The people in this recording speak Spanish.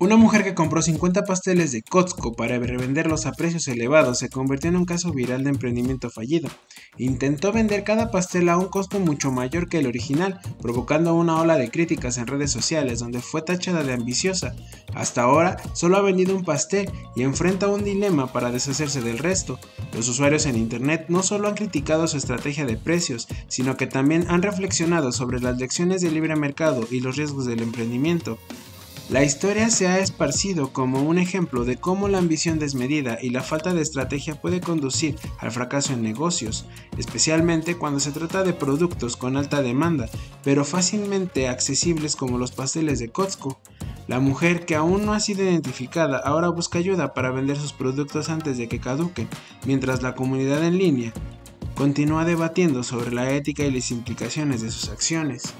Una mujer que compró 50 pasteles de Costco para revenderlos a precios elevados se convirtió en un caso viral de emprendimiento fallido. Intentó vender cada pastel a un costo mucho mayor que el original, provocando una ola de críticas en redes sociales donde fue tachada de ambiciosa. Hasta ahora solo ha vendido un pastel y enfrenta un dilema para deshacerse del resto. Los usuarios en internet no solo han criticado su estrategia de precios, sino que también han reflexionado sobre las lecciones del libre mercado y los riesgos del emprendimiento. La historia se ha esparcido como un ejemplo de cómo la ambición desmedida y la falta de estrategia puede conducir al fracaso en negocios, especialmente cuando se trata de productos con alta demanda, pero fácilmente accesibles como los pasteles de Costco. La mujer que aún no ha sido identificada ahora busca ayuda para vender sus productos antes de que caduquen, mientras la comunidad en línea continúa debatiendo sobre la ética y las implicaciones de sus acciones.